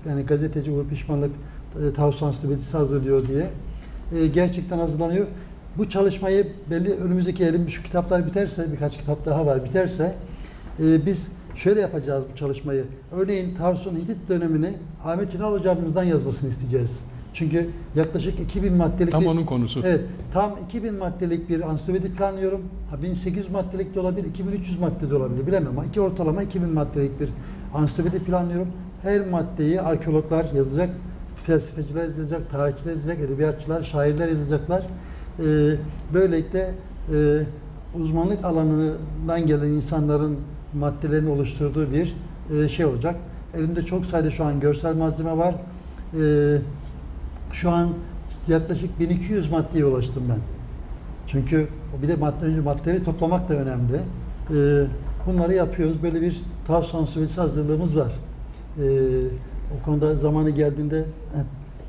yani gazeteci Uğur Pişmanlık e, tavsiye ansiklopedisi hazırlıyor diye. E, gerçekten hazırlanıyor. Bu çalışmayı belli önümüzdeki elim şu kitaplar biterse birkaç kitap daha var biterse e, biz şöyle yapacağız bu çalışmayı. Örneğin Tarsus'un Hitit dönemini Ahmet Ünal hocamızdan yazmasını isteyeceğiz. Çünkü yaklaşık 2000 maddelik Tam bir- onun konusu. Evet, tam 2000 maddelik bir ansiklopedi planlıyorum. Ha, 1800 maddelik de olabilir, 2300 madde de olabilir bilemem ama iki ortalama 2000 maddelik bir ansiklopedi planlıyorum. Her maddeyi arkeologlar yazacak, felsefeciler yazacak, tarihçiler yazacak, edebiyatçılar, şairler yazacaklar. Ee, böylelikle e, uzmanlık alanından gelen insanların maddelerini oluşturduğu bir e, şey olacak. Elimde çok sayıda şu an görsel malzeme var. Ee, şu an yaklaşık 1200 maddeye ulaştım ben. Çünkü bir de madde önce maddeleri toplamak da önemli. Ee, bunları yapıyoruz. Böyle bir tavsiye ansiklopedisi hazırlığımız var. Ee, o konuda zamanı geldiğinde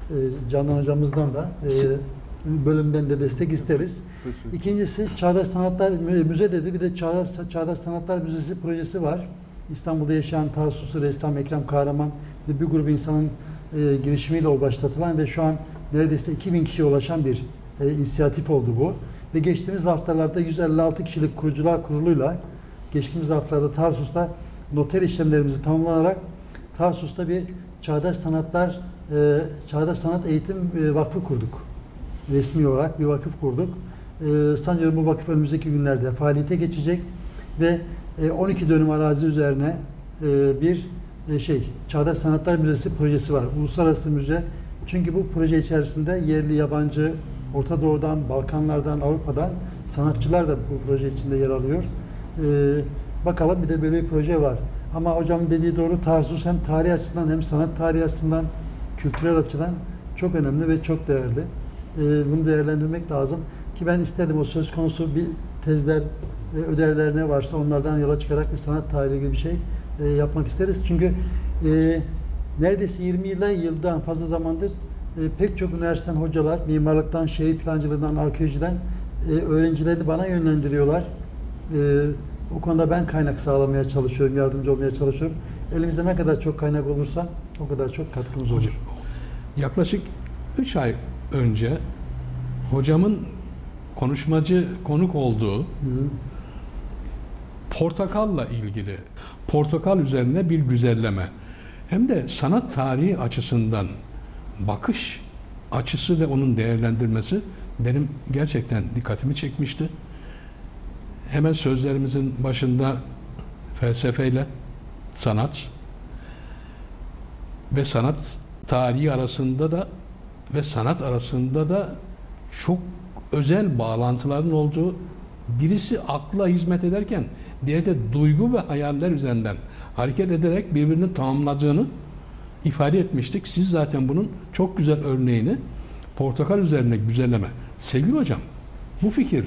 e, Candan hocamızdan da e, bölümden de destek isteriz. İkincisi Çağdaş Sanatlar Mü- Müze dedi. Bir de Çağdaş, Çağdaş Sanatlar Müzesi projesi var. İstanbul'da yaşayan Tarsuslu ressam Ekrem Kahraman ve bir grup insanın e, girişimiyle başlatılan ve şu an neredeyse 2000 kişiye ulaşan bir e, inisiyatif oldu bu. Ve geçtiğimiz haftalarda 156 kişilik kurucular kuruluyla geçtiğimiz haftalarda Tarsus'ta noter işlemlerimizi tamamlanarak Tarsus'ta bir Çağdaş Sanatlar e, Çağdaş Sanat Eğitim e, Vakfı kurduk. Resmi olarak bir vakıf kurduk. E, sanıyorum bu vakıf önümüzdeki günlerde faaliyete geçecek ve e, 12 dönüm arazi üzerine e, bir e, şey Çağdaş Sanatlar Müzesi projesi var. Uluslararası müze. Çünkü bu proje içerisinde yerli, yabancı, Orta Doğu'dan, Balkanlardan, Avrupa'dan sanatçılar da bu proje içinde yer alıyor. E, bakalım bir de böyle bir proje var. Ama hocamın dediği doğru Tarsus hem tarih açısından hem sanat tarihi açısından kültürel açıdan çok önemli ve çok değerli. E, bunu değerlendirmek lazım. Ki ben istedim o söz konusu bir tezler ve ödevler ne varsa onlardan yola çıkarak bir sanat tarihi gibi bir şey e, yapmak isteriz. Çünkü e, neredeyse 20 yıldan yıldan fazla zamandır e, pek çok üniversiteden hocalar, mimarlıktan, şehir plancılığından, arkeolojiden e, öğrencilerini bana yönlendiriyorlar. E, o konuda ben kaynak sağlamaya çalışıyorum, yardımcı olmaya çalışıyorum. Elimizde ne kadar çok kaynak olursa o kadar çok katkımız olur. Hocam, yaklaşık 3 ay önce hocamın konuşmacı konuk olduğu Hı. Portakalla ilgili portakal üzerine bir güzelleme hem de sanat tarihi açısından bakış açısı ve onun değerlendirmesi benim gerçekten dikkatimi çekmişti. Hemen sözlerimizin başında felsefeyle sanat ve sanat tarihi arasında da ve sanat arasında da çok özel bağlantıların olduğu birisi akla hizmet ederken diğeri de duygu ve hayaller üzerinden hareket ederek birbirini tamamladığını ifade etmiştik. Siz zaten bunun çok güzel örneğini portakal üzerine güzelleme. Sevgili hocam bu fikir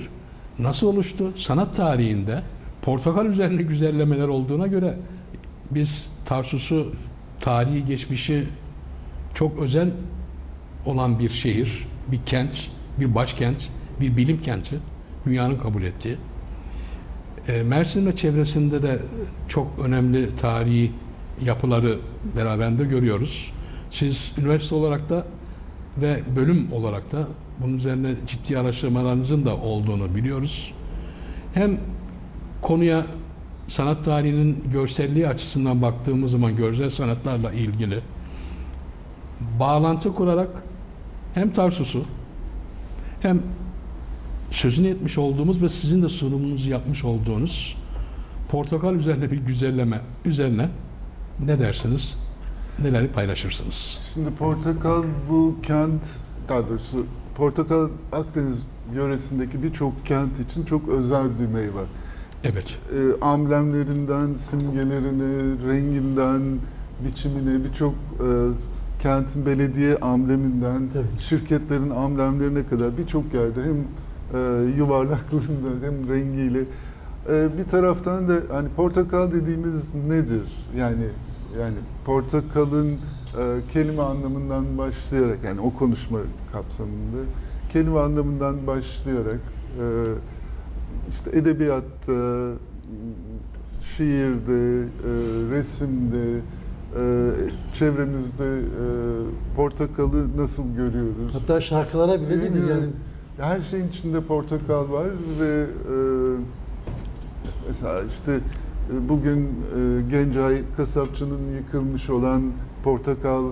nasıl oluştu? Sanat tarihinde portakal üzerine güzellemeler olduğuna göre biz Tarsus'u tarihi geçmişi çok özel olan bir şehir, bir kent, bir başkent, bir bilim kenti dünyanın kabul ettiği. E, Mersin ve çevresinde de çok önemli tarihi yapıları beraberinde görüyoruz. Siz üniversite olarak da ve bölüm olarak da bunun üzerine ciddi araştırmalarınızın da olduğunu biliyoruz. Hem konuya sanat tarihinin görselliği açısından baktığımız zaman görsel sanatlarla ilgili bağlantı kurarak hem Tarsus'u hem sözünü etmiş olduğumuz ve sizin de sunumunuzu yapmış olduğunuz portakal üzerine bir güzelleme üzerine ne dersiniz? Neleri paylaşırsınız? Şimdi portakal bu kent, daha doğrusu portakal Akdeniz yöresindeki birçok kent için çok özel bir meyve. Evet. E, amblemlerinden, simgelerine, renginden, biçimine birçok e, kentin belediye ambleminden, Tabii. şirketlerin amblemlerine kadar birçok yerde hem e, yuvarlaklığında hem rengiyle e, bir taraftan da hani portakal dediğimiz nedir? Yani yani portakalın e, kelime anlamından başlayarak yani o konuşma kapsamında kelime anlamından başlayarak e, işte edebiyatta, şiirde, e, resimde, e, çevremizde e, portakalı nasıl görüyoruz? Hatta şarkılara bile değil mi? Evet. Yani Her şeyin içinde portakal var ve e, mesela işte e, bugün e, Gencay Kasapçı'nın yıkılmış olan portakal e,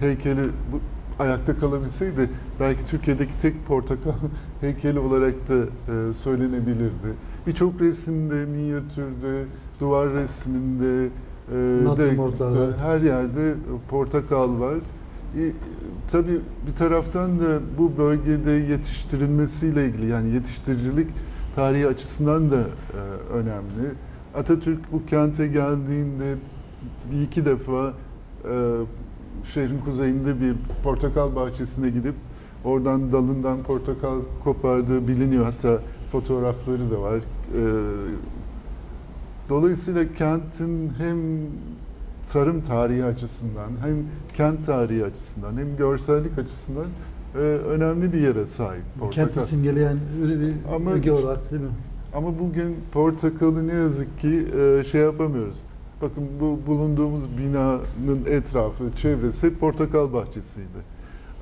heykeli bu, ayakta kalabilseydi belki Türkiye'deki tek portakal heykeli olarak da e, söylenebilirdi. Birçok resimde, minyatürde, duvar resminde, e, Natürmortlarda. de- her yerde portakal var. E, tabii bir taraftan da bu bölgede yetiştirilmesiyle ilgili yani yetiştiricilik tarihi açısından da e, önemli. Atatürk bu kente geldiğinde bir iki defa e, şehrin kuzeyinde bir portakal bahçesine gidip oradan dalından portakal kopardığı biliniyor. Hatta fotoğrafları da var. E, dolayısıyla kentin hem tarım tarihi açısından hem kent tarihi açısından hem görsellik açısından e, önemli bir yere sahip portakal. kenti simgeleyen öyle bir Ama- öge olarak değil mi? Ama bugün portakalı ne yazık ki e, şey yapamıyoruz. Bakın bu bulunduğumuz binanın etrafı, çevresi portakal bahçesiydi.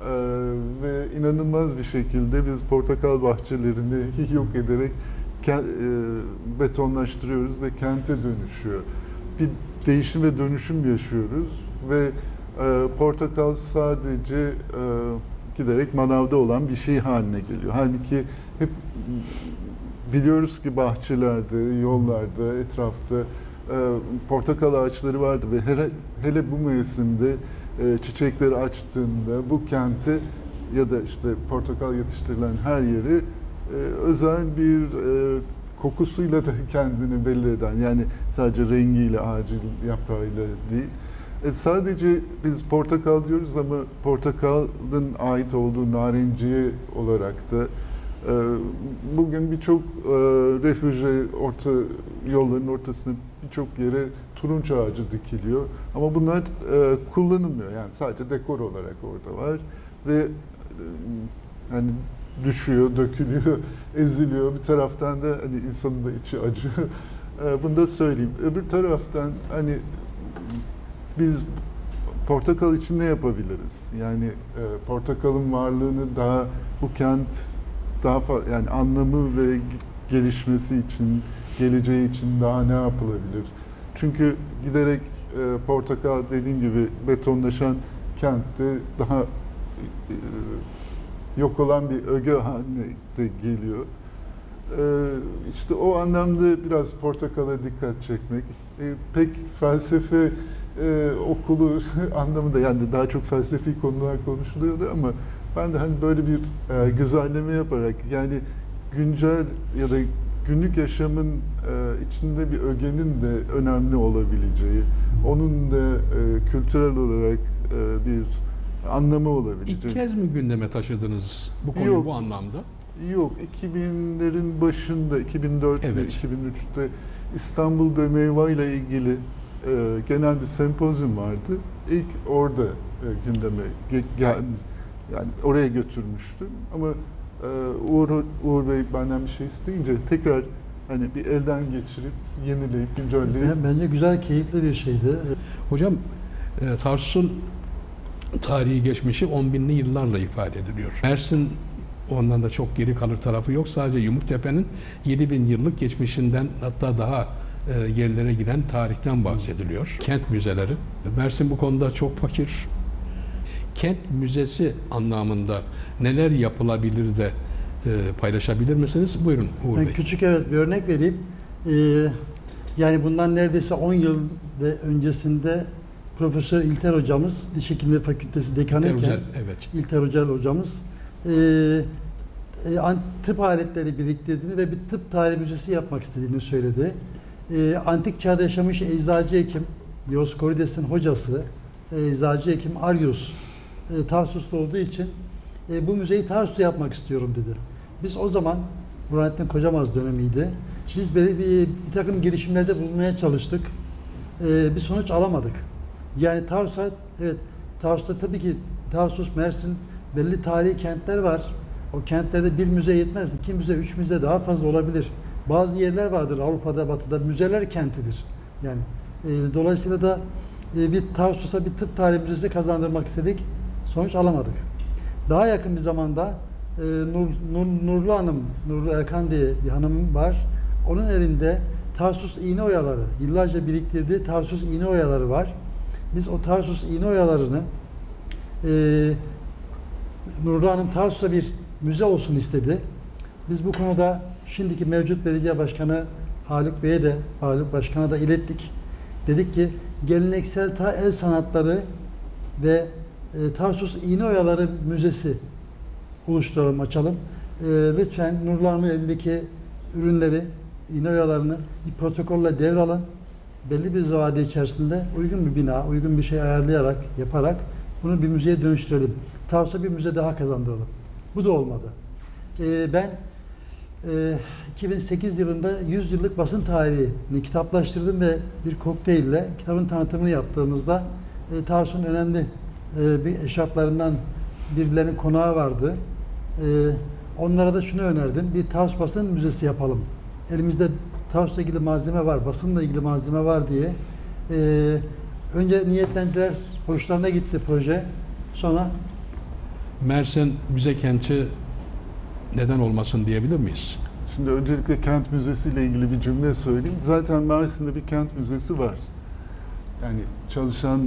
E, ve inanılmaz bir şekilde biz portakal bahçelerini yok ederek ke- e, betonlaştırıyoruz ve kente dönüşüyor. Bir değişim ve dönüşüm yaşıyoruz ve e, portakal sadece e, giderek manavda olan bir şey haline geliyor. Halbuki hep biliyoruz ki bahçelerde, yollarda, etrafta e, portakal ağaçları vardı ve hele, hele bu mevsimde e, çiçekleri açtığında bu kenti ya da işte portakal yetiştirilen her yeri e, özel bir e, kokusuyla da kendini belli eden yani sadece rengiyle, ağacın yaprağıyla değil. E, sadece biz portakal diyoruz ama portakalın ait olduğu narenciye olarak da e, bugün birçok e, refüje orta yolların ortasına birçok yere turunç ağacı dikiliyor ama bunlar e, kullanılmıyor yani sadece dekor olarak orada var ve e, hani düşüyor, dökülüyor, eziliyor. Bir taraftan da hani insanın da içi acıyor. E, Bunu da söyleyeyim. Öbür taraftan hani biz portakal için ne yapabiliriz? Yani e, portakalın varlığını daha bu kent daha yani anlamı ve gelişmesi için, geleceği için daha ne yapılabilir? Çünkü giderek e, portakal dediğim gibi betonlaşan kentte daha e, yok olan bir öge haline de geliyor. Ee, işte o anlamda biraz portakala dikkat çekmek. Ee, pek felsefe e, okulu anlamında yani daha çok felsefi konular konuşuluyordu ama ben de hani böyle bir e, güzelleme yaparak yani güncel ya da günlük yaşamın e, içinde bir ögenin de önemli olabileceği, onun da e, kültürel olarak e, bir anlamı olabileceği. İlk kez mi gündeme taşıdınız bu konuyu Yok. bu anlamda? Yok, 2000'lerin başında, 2004 ve Evet. 2003'te İstanbul'da meyve ile ilgili e, genel bir sempozyum vardı. İlk orada e, gündeme ge- geldi. Yani oraya götürmüştüm. Ama e, Uğur, Uğur Bey benden bir şey isteyince tekrar hani bir elden geçirip yenileyip güncelleyip Ben- Bence güzel, keyifli bir şeydi. Hocam e, Tarsus'un tarihi geçmişi 10 binli yıllarla ifade ediliyor. Mersin ondan da çok geri kalır tarafı yok. Sadece Yumuktepe'nin 7 bin yıllık geçmişinden hatta daha e, yerlere giden tarihten bahsediliyor. Kent müzeleri. Mersin bu konuda çok fakir. Kent müzesi anlamında neler yapılabilir de e, paylaşabilir misiniz? Buyurun Uğur Ben Bey. küçük evet bir örnek vereyim. Ee, yani bundan neredeyse 10 yıl ve öncesinde Profesör İlter hocamız, Diş Hekimliği Fakültesi dekanıyken Güzel, evet. İlter Hocal hocamız e, e, tıp aletleri biriktirdiğini ve bir tıp tarihi müzesi yapmak istediğini söyledi. E, antik çağda yaşamış eczacı hekim Dioskorides'in hocası e, eczacı hekim Arius e, Tarsus'ta olduğu için e, bu müzeyi Tarsus'ta yapmak istiyorum dedi. Biz o zaman Burhanettin Kocamaz dönemiydi. Biz bir, bir, bir takım girişimlerde bulunmaya çalıştık. E, bir sonuç alamadık. Yani Tarsus'a evet Tarsus'ta tabii ki Tarsus, Mersin belli tarihi kentler var. O kentlerde bir müze yetmez. iki müze, üç müze daha fazla olabilir. Bazı yerler vardır Avrupa'da, Batı'da müzeler kentidir. Yani e, dolayısıyla da e, bir Tarsus'a bir tıp tarihi müzesi kazandırmak istedik. Sonuç alamadık. Daha yakın bir zamanda e, Nur, Nur- Nurlu Hanım, Nurlu Erkan diye bir hanım var. Onun elinde Tarsus iğne oyaları, yıllarca biriktirdiği Tarsus iğne oyaları var. Biz o Tarsus iğne oyalarını e, Nurlu Hanım Tarsus'a bir müze olsun istedi. Biz bu konuda şimdiki mevcut belediye başkanı Haluk Bey'e de, Haluk Başkan'a da ilettik. Dedik ki geleneksel ta el sanatları ve e, Tarsus İğne Oyaları Müzesi oluşturalım, açalım. E, lütfen Nurlu Hanım'ın elindeki ürünleri, iğne oyalarını bir protokolle devralın. Belli bir zavade içerisinde uygun bir bina, uygun bir şey ayarlayarak, yaparak bunu bir müzeye dönüştürelim. Tarsus'a bir müze daha kazandıralım. Bu da olmadı. E, ben e, 2008 yılında 100 yıllık basın tarihini kitaplaştırdım ve bir kokteylle kitabın tanıtımını yaptığımızda e, Tarsus'un önemli e, bir eşraflarından birilerinin konağı vardı. E, onlara da şunu önerdim. Bir Tarsus Basın Müzesi yapalım. Elimizde Tarsus'la ilgili malzeme var, basınla ilgili malzeme var diye. E, önce niyetlendiler, hoşlarına gitti proje. Sonra Mersin müze kenti neden olmasın diyebilir miyiz? Şimdi öncelikle kent müzesi ile ilgili bir cümle söyleyeyim. Zaten Mersin'de bir kent müzesi var. Yani çalışan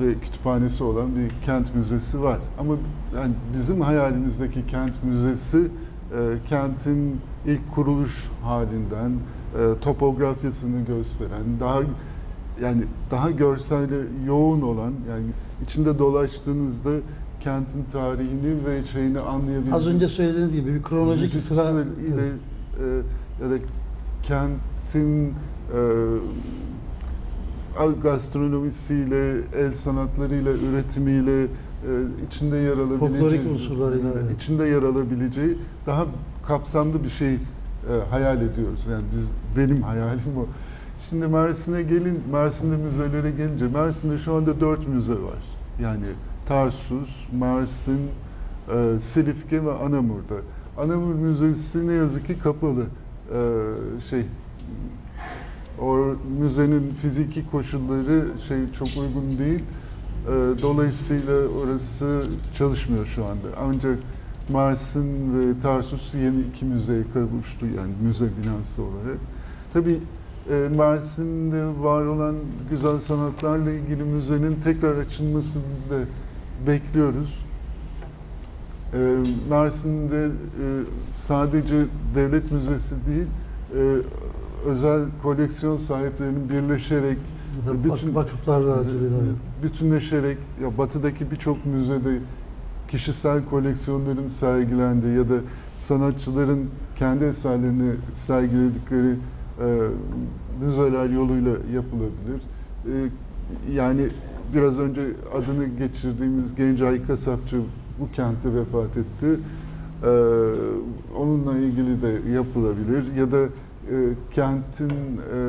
ve kütüphanesi olan bir kent müzesi var. Ama yani bizim hayalimizdeki kent müzesi e, kentin ilk kuruluş halinden topografyasını gösteren, daha yani daha görseli yoğun olan yani içinde dolaştığınızda kentin tarihini ve şeyini anlayabileceğiniz az önce söylediğiniz gibi bir kronolojik sıra ile e, ya da kentin e, gastronomisiyle, el sanatlarıyla, üretimiyle e, içinde yer alabileceği, Folklorik unsurlarıyla, evet. içinde yer alabileceği daha kapsamlı bir şey e, hayal ediyoruz. Yani biz benim hayalim o. Şimdi Mersin'e gelin, Mersin'de müzelere gelince Mersin'de şu anda dört müze var. Yani Tarsus, Mersin, e, Silifke ve Anamur'da. Anamur Müzesi ne yazık ki kapalı. E, şey o müzenin fiziki koşulları şey çok uygun değil. E, dolayısıyla orası çalışmıyor şu anda. Ancak Mersin ve Tarsus yeni iki müzeye kavuştu yani müze binası olarak. Tabii e, Mersin'de var olan güzel sanatlarla ilgili müzenin tekrar açılmasını da bekliyoruz. E, Mersin'de e, sadece devlet müzesi değil, e, özel koleksiyon sahiplerinin birleşerek bütün- vakıflarla bütünleşerek ya batıdaki birçok müzede kişisel koleksiyonların sergilendiği ya da sanatçıların kendi eserlerini sergiledikleri e, müzeler yoluyla yapılabilir. E, yani biraz önce adını geçirdiğimiz Gencay Kasapçı bu kentte vefat etti. E, onunla ilgili de yapılabilir ya da e, kentin e,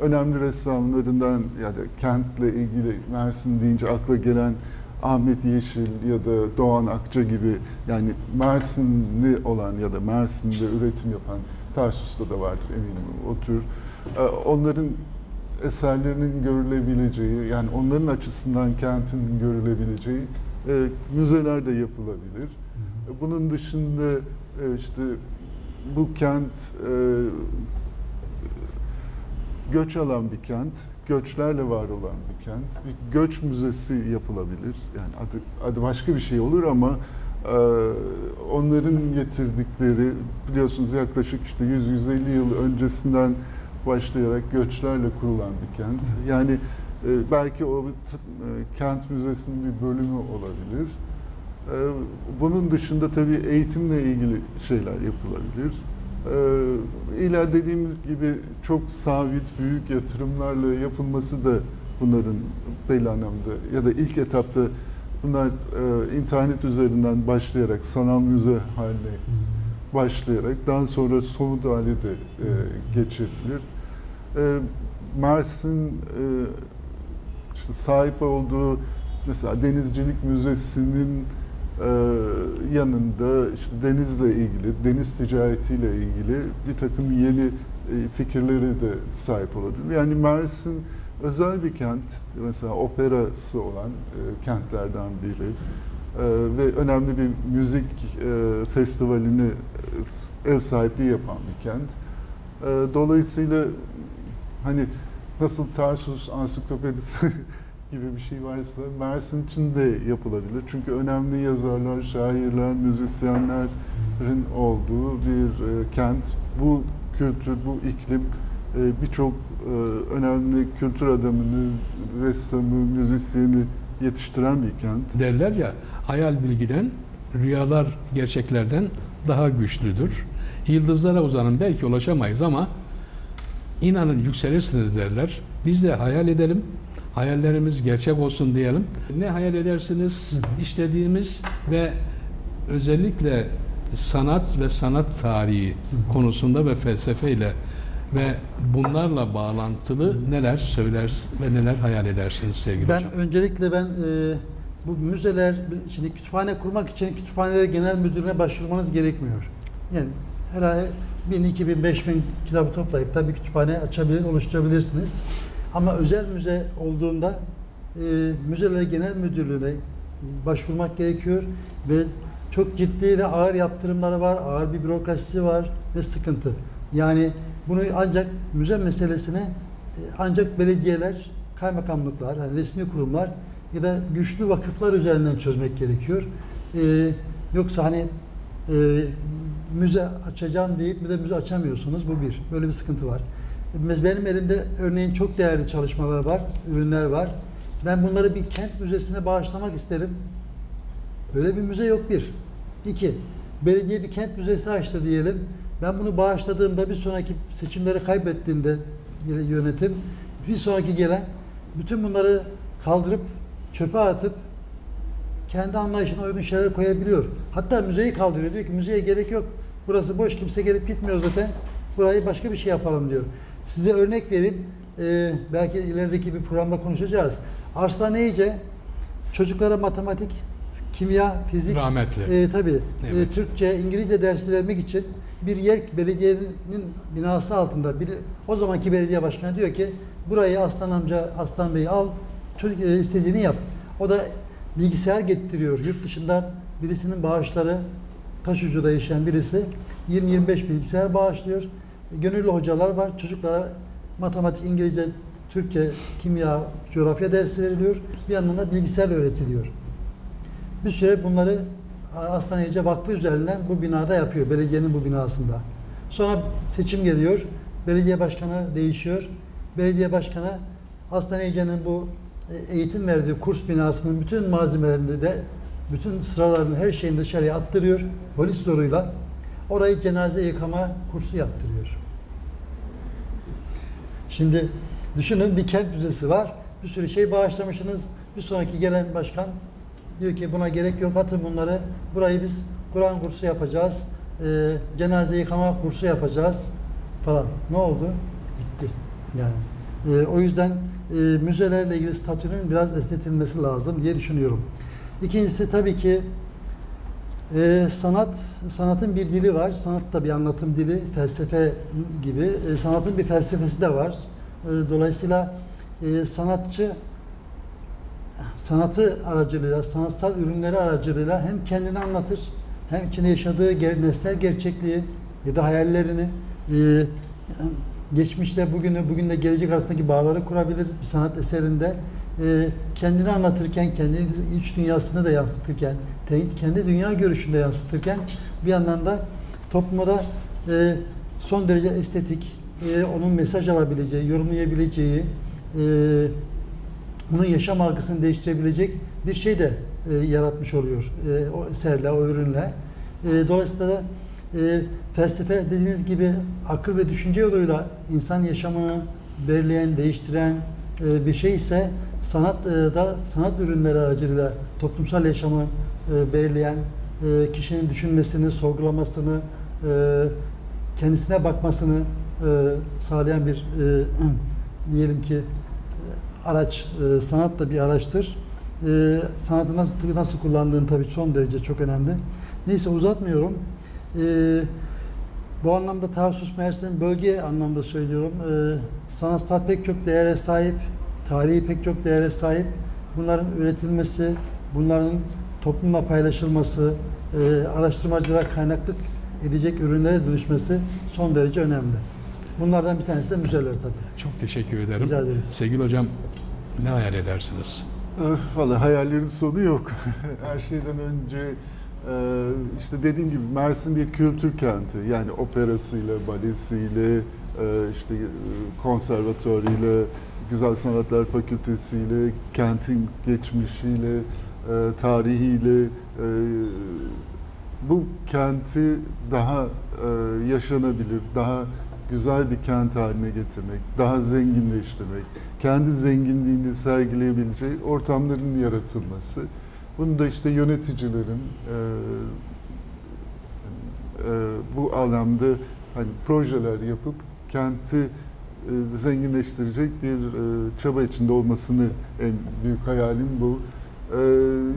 önemli ressamlarından ya da kentle ilgili Mersin deyince akla gelen Ahmet Yeşil ya da Doğan Akça gibi yani Mersinli olan ya da Mersin'de üretim yapan Tarsus'ta da vardır eminim o tür. Ee, Onların eserlerinin görülebileceği yani onların açısından kentin görülebileceği e, müzeler de yapılabilir. Bunun dışında e, işte bu kent e, göç alan bir kent, göçlerle var olan bir kent. Bir göç müzesi yapılabilir. Yani adı, adı başka bir şey olur ama e, onların getirdikleri biliyorsunuz yaklaşık işte 100-150 yıl öncesinden başlayarak göçlerle kurulan bir kent. Yani e, belki o e, kent müzesinin bir bölümü olabilir. E, bunun dışında tabii eğitimle ilgili şeyler yapılabilir. Ee, İla dediğim gibi çok sabit, büyük yatırımlarla yapılması da bunların belli anlamda ya da ilk etapta bunlar e, internet üzerinden başlayarak sanal müze haline başlayarak daha sonra somut hale de e, geçirilir. E, e, işte sahip olduğu mesela Denizcilik Müzesi'nin yanında işte denizle ilgili, deniz ticaretiyle ilgili bir takım yeni e, fikirleri de sahip olabilir. Yani Mersin özel bir kent, mesela operası olan e, kentlerden biri e, ve önemli bir müzik e, festivalini ev sahipliği yapan bir kent. E, dolayısıyla hani nasıl Tarsus ansiklopedisi gibi bir şey varsa Mersin için de yapılabilir. Çünkü önemli yazarlar, şairler, müzisyenlerin olduğu bir e, kent. Bu kültür, bu iklim e, birçok e, önemli kültür adamını, ressamı, müzisyeni yetiştiren bir kent. Derler ya hayal bilgiden, rüyalar gerçeklerden daha güçlüdür. Yıldızlara uzanın belki ulaşamayız ama inanın yükselirsiniz derler. Biz de hayal edelim. Hayallerimiz gerçek olsun diyelim. Ne hayal edersiniz? İşlediğimiz ve özellikle sanat ve sanat tarihi konusunda ve felsefeyle ve bunlarla bağlantılı neler söyler ve neler hayal edersiniz sevgili Ben hocam? öncelikle ben e, bu müzeler, şimdi kütüphane kurmak için kütüphaneler genel müdürlüğüne başvurmanız gerekmiyor. Yani herhalde 1000, 2000, 5000 kitabı toplayıp da bir kütüphane açabilir, oluşturabilirsiniz. Ama özel müze olduğunda e, müzeler genel müdürlüğüne başvurmak gerekiyor ve çok ciddi ve ağır yaptırımları var, ağır bir bürokrasisi var ve sıkıntı. Yani bunu ancak müze meselesine e, ancak belediyeler, kaymakamlıklar, yani resmi kurumlar ya da güçlü vakıflar üzerinden çözmek gerekiyor. Ee, yoksa hani e, müze açacağım deyip bir de müze açamıyorsunuz. Bu bir. Böyle bir sıkıntı var. Benim elimde örneğin çok değerli çalışmalar var, ürünler var. Ben bunları bir kent müzesine bağışlamak isterim. Böyle bir müze yok bir. İki, belediye bir kent müzesi açtı diyelim. Ben bunu bağışladığımda bir sonraki seçimleri kaybettiğinde yönetim bir sonraki gelen bütün bunları kaldırıp çöpe atıp kendi anlayışına uygun şeyler koyabiliyor. Hatta müzeyi kaldırıyor. Diyor ki müzeye gerek yok. Burası boş kimse gelip gitmiyor zaten. Burayı başka bir şey yapalım diyor. Size örnek vereyim. Ee, belki ilerideki bir programda konuşacağız. Arslan İyice çocuklara matematik, kimya, fizik, Rahmetli. e, tabii Evet. e, Türkçe, İngilizce dersi vermek için bir yer belediyenin binası altında bir, o zamanki belediye başkanı diyor ki burayı Aslan amca, Aslan Bey al, çocuk e, istediğini yap. O da bilgisayar getiriyor. Yurt dışından birisinin bağışları Taşucu'da yaşayan birisi 20-25 bilgisayar bağışlıyor. Gönüllü hocalar var. Çocuklara matematik, İngilizce, Türkçe, kimya, coğrafya dersi veriliyor. Bir yandan da bilgisayar öğretiliyor. Bir süre bunları Aslan Ece Vakfı üzerinden bu binada yapıyor. Belediyenin bu binasında. Sonra seçim geliyor. Belediye başkanı değişiyor. Belediye başkanı Aslan Ece'nin bu e, eğitim verdiği kurs binasının bütün malzemelerini de bütün sıralarını her şeyini dışarıya attırıyor. Polis zoruyla. Orayı cenaze yıkama kursu yaptırıyor. Şimdi düşünün bir kent müzesi var. Bir sürü şey bağışlamışsınız. Bir sonraki gelen başkan diyor ki buna gerek yok atın bunları. Burayı biz Kur'an kursu yapacağız. E, cenaze yıkama kursu yapacağız falan. Ne oldu? Bitti. Yani e, o yüzden e, müzelerle ilgili statünün biraz esnetilmesi lazım diye düşünüyorum. İkincisi tabii ki e, sanat, sanatın bir dili var. Sanat da bir anlatım dili, felsefe gibi. E, sanatın bir felsefesi de var. E, dolayısıyla e, sanatçı sanatı aracılığıyla, sanatsal ürünleri aracılığıyla hem kendini anlatır, hem içinde yaşadığı ger nesnel gerçekliği ya da hayallerini, e, geçmişle bugünü, bugünle gelecek arasındaki bağları kurabilir bir sanat eserinde. E, kendini anlatırken, kendi iç dünyasını da yansıtırken, kendi dünya görüşünü de yansıtırken bir yandan da topluma da e, son derece estetik, e, onun mesaj alabileceği, yorumlayabileceği, e, bunun yaşam algısını değiştirebilecek bir şey de yaratmış oluyor e, o eserle, o ürünle. Dolayısıyla da felsefe dediğiniz gibi akıl ve düşünce yoluyla insan yaşamını belirleyen, değiştiren bir şey ise sanat e, da sanat ürünleri aracılığıyla toplumsal yaşamı e, belirleyen, e, kişinin düşünmesini, sorgulamasını, kendisine bakmasını sağlayan bir diyelim ki araç, sanat da bir araçtır. sanatı nasıl, nasıl kullandığın tabii son derece çok önemli. Neyse uzatmıyorum. Bu anlamda Tarsus Mersin bölge anlamda söylüyorum. Sanatsal pek çok değere sahip, tarihi pek çok değere sahip. Bunların üretilmesi, bunların toplumla paylaşılması, e, araştırmacılara kaynaklık edecek ürünlere dönüşmesi son derece önemli. Bunlardan bir tanesi de müzeler tabii. Çok teşekkür ederim. Rica ederiz. Sevgili hocam ne hayal edersiniz? Eh, Valla hayallerin sonu yok. Her şeyden önce e, işte dediğim gibi Mersin bir kültür kenti. Yani operasıyla, balesiyle, işte e, konservatuarıyla, Güzel Sanatlar Fakültesiyle, kentin geçmişiyle, e, tarihiyle e, bu kenti daha yaşanabilir, daha güzel bir kent haline getirmek, daha zenginleştirmek, kendi zenginliğini sergileyebileceği ortamların yaratılması. Bunu da işte yöneticilerin bu alanda hani projeler yapıp kenti e, zenginleştirecek bir e, çaba içinde olmasını en büyük hayalim bu. E,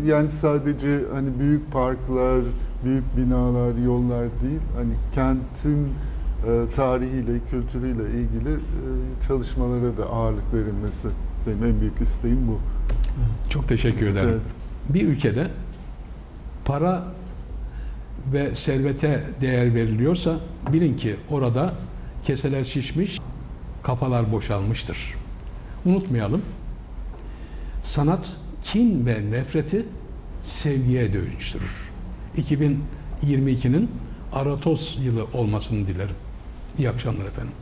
yani sadece hani büyük parklar, büyük binalar, yollar değil, hani kentin tarihiyle, kültürüyle ilgili çalışmalara da ağırlık verilmesi benim en büyük isteğim bu. Çok teşekkür ederim. Evet. Bir ülkede para ve servete değer veriliyorsa bilin ki orada keseler şişmiş, kafalar boşalmıştır. Unutmayalım. Sanat kin ve nefreti sevgiye dönüştürür. 2022'nin Aratos yılı olmasını dilerim. İyi akşamlar efendim.